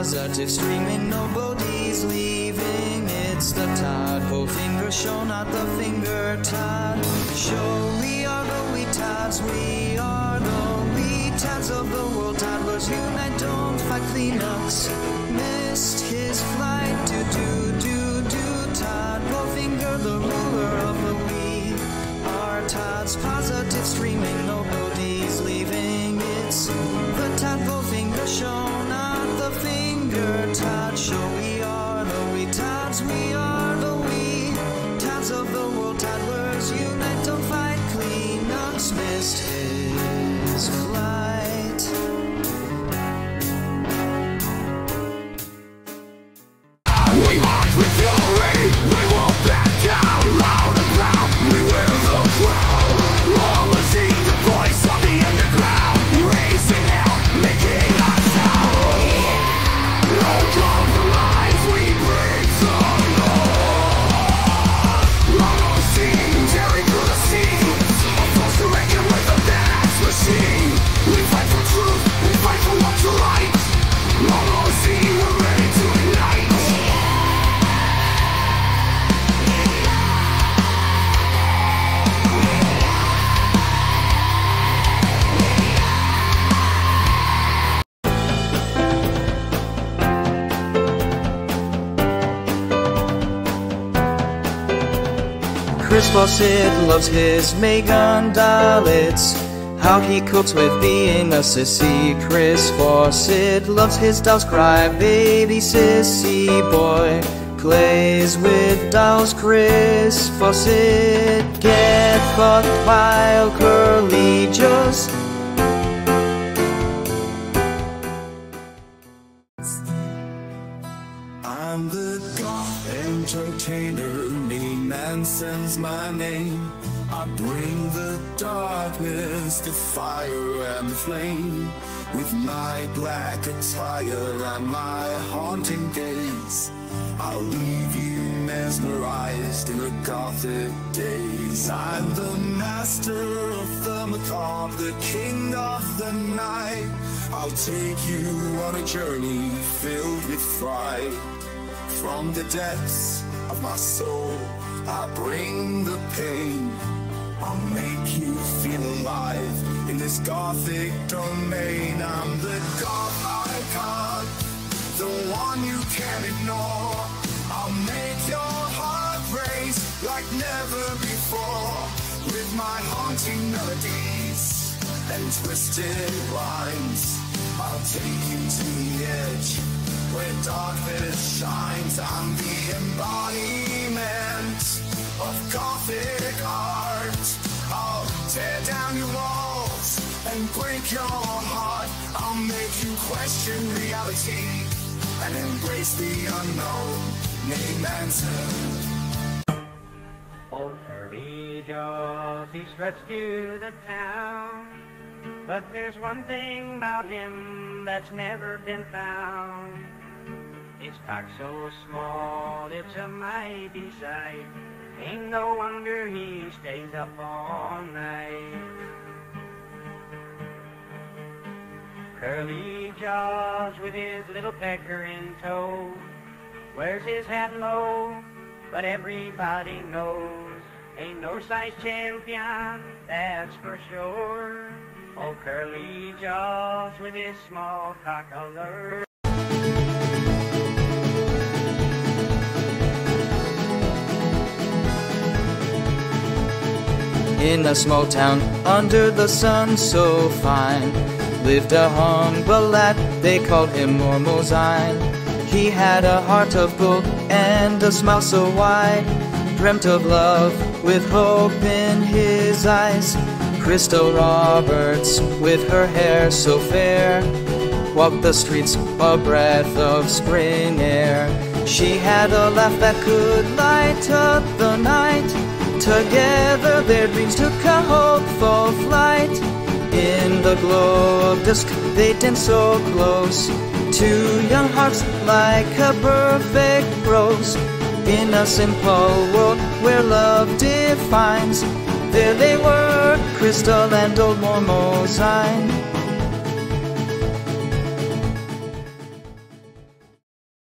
Positive streaming, nobody's leaving. It's the Tadpolefinger show, not the finger Todd show. We are the wee tots, we are the wee tots of the world. Toddlers unite, don't fight cleanups. Missed his flight, do do do do. Ruler of the we tots. Positive streaming, nobody's leaving. It's the Tadpolefinger show, not the finger Todd show. Oh, we are the wee tots, we are the wee tots of the world. Toddlers unite, don't fight cleanups. Missed Chris Fawcett loves his Megan Dalits. How he copes with being a sissy. Chris Fawcett loves his dolls. Cry baby sissy boy. Plays with dolls. Chris Fawcett get fucked while Curly Joe's. I'm the goth entertainer, Minnie sends my name. I bring the darkness, the fire and the flame. With my black attire and my haunting gaze, I'll leave you mesmerized in the gothic days. I'm the master of the macabre, the king of the night. I'll take you on a journey filled with fright. From the depths of my soul, I bring the pain. I'll make you feel alive in this gothic domain. I'm the goth icon, the one you can't ignore. I'll make your heart race like never before with my haunting melodies and twisted rhymes. I'll take you to the edge where darkness shines. I'm the embodiment of gothic art. I'll tear down your walls and break your heart. I'll make you question reality and embrace the unknown. Name answer. Old Curly Joe, he struts to the town. But there's one thing about him that's never been found. His cock's so small, it's a mighty sight. Ain't no wonder he stays up all night. Curly Jaws with his little pecker in tow. Wears his hat low, but everybody knows. Ain't no size champion, that's for sure. Oh, Curly Jaws with his small cock alert. In a small town under the sun so fine. Lived a humble lad, they called him Mormozine He had a heart of gold and a smile so wide. Dreamt of love with hope in his eyes. Crystal Roberts with her hair so fair. Walked the streets a breath of spring air. She had a laugh that could light up the night Together their dreams took a hopeful flight. In the glow of dusk, they danced so close. Two young hearts like a perfect rose. In a simple world where love defines, There they were, Crystal and old Mormozine.